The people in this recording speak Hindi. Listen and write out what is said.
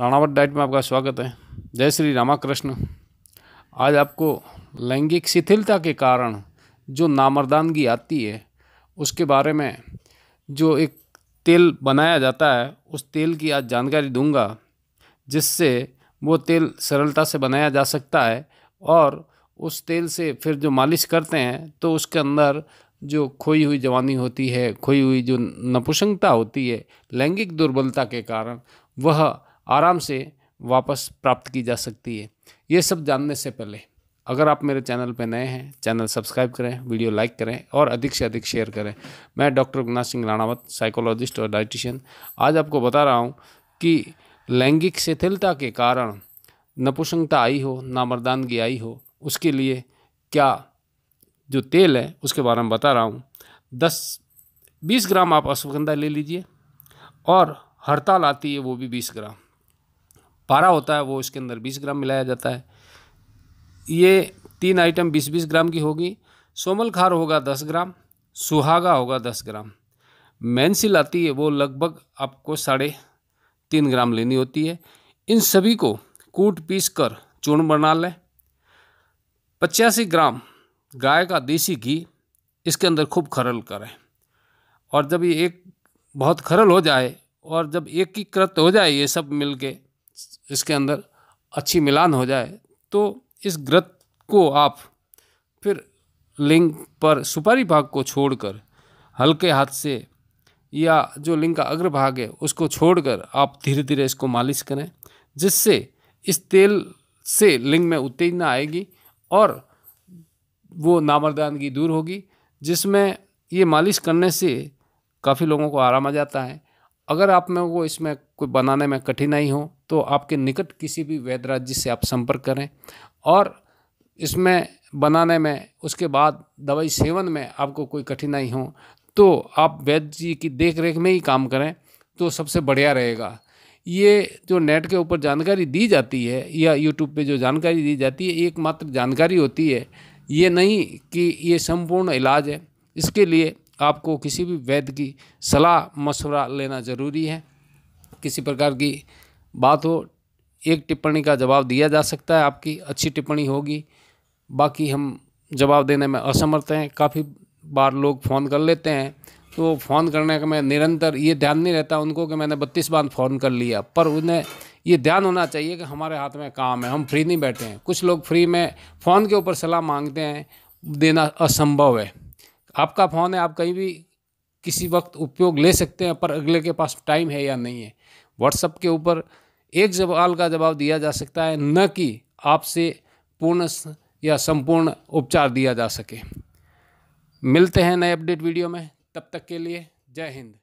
राणावत डाइट में आपका स्वागत है। जय श्री रामाकृष्ण। आज आपको लैंगिक शिथिलता के कारण जो नामर्दानगी आती है, उसके बारे में जो एक तेल बनाया जाता है, उस तेल की आज जानकारी दूँगा, जिससे वो तेल सरलता से बनाया जा सकता है और उस तेल से फिर जो मालिश करते हैं तो उसके अंदर जो खोई हुई जवानी होती है, खोई हुई जो नपुसंगता होती है, लैंगिक दुर्बलता के कारण, वह आराम से वापस प्राप्त की जा सकती है। ये सब जानने से पहले, अगर आप मेरे चैनल पर नए हैं, चैनल सब्सक्राइब करें, वीडियो लाइक करें और अधिक से अधिक शेयर करें। मैं डॉक्टर गुना सिंह राणावत साइकोलॉजिस्ट और डाइटिशियन आज आपको बता रहा हूँ कि लैंगिक शिथिलता के कारण नपुंसकता आई हो, नामर्दानगी आई हो, उसके लिए क्या जो तेल है, उसके बारे में बता रहा हूँ। दस, बीस ग्राम आप अश्वगंधा ले लीजिए और हड़ताल आती है वो भी बीस ग्राम। पारा होता है, वो इसके अंदर बीस ग्राम मिलाया जाता है। ये तीन आइटम बीस बीस ग्राम की होगी। सोमल खार होगा दस ग्राम, सुहागा होगा दस ग्राम। मैंसिल आती है, वो लगभग आपको साढ़े तीन ग्राम लेनी होती है। इन सभी को कूट पीस कर चूर्ण बना लें। पचासी ग्राम गाय का देसी घी इसके अंदर खूब खरल करें। और जब ये एक बहुत खरल हो जाए और जब एक ही जाए ये सब मिल के इसके अंदर अच्छी मिलान हो जाए तो इस ग्रत को आप फिर लिंग पर सुपारी भाग को छोड़कर, हल्के हाथ से या जो लिंग का अग्रभाग है, उसको छोड़कर आप धीरे धीरे इसको मालिश करें, जिससे इस तेल से लिंग में उत्तेजना आएगी और वो नामर्दानगी दूर होगी, जिसमें ये मालिश करने से काफ़ी लोगों को आराम आ जाता है। अगर आप में वो इसमें कोई बनाने में कठिनाई हो तो आपके निकट किसी भी वैद्य राज्य से आप संपर्क करें और इसमें बनाने में, उसके बाद दवाई सेवन में आपको कोई कठिनाई हो तो आप वैद्य जी की देख रेख में ही काम करें तो सबसे बढ़िया रहेगा। ये जो नेट के ऊपर जानकारी दी जाती है या यूट्यूब पे जो जानकारी दी जाती है एकमात्र जानकारी होती है। ये नहीं कि ये संपूर्ण इलाज है। इसके लिए आपको किसी भी वैद्य की सलाह, मशवरा लेना ज़रूरी है। किसी प्रकार की बात हो, एक टिप्पणी का जवाब दिया जा सकता है, आपकी अच्छी टिप्पणी होगी। बाकी हम जवाब देने में असमर्थ हैं, काफ़ी बार लोग फ़ोन कर लेते हैं। तो फ़ोन करने का मैं निरंतर ये ध्यान नहीं रहता उनको कि मैंने बत्तीस बार फ़ोन कर लिया, पर उन्हें ये ध्यान होना चाहिए कि हमारे हाथ में काम है, हम फ्री नहीं बैठे हैं। कुछ लोग फ्री में फ़ोन के ऊपर सलाह मांगते हैं, देना असंभव है। आपका फ़ोन है, आप कहीं भी किसी वक्त उपयोग ले सकते हैं, पर अगले के पास टाइम है या नहीं है। व्हाट्सअप के ऊपर एक सवाल का जवाब दिया जा सकता है, न कि आपसे पूर्ण या संपूर्ण उपचार दिया जा सके। मिलते हैं नए अपडेट वीडियो में, तब तक के लिए जय हिंद।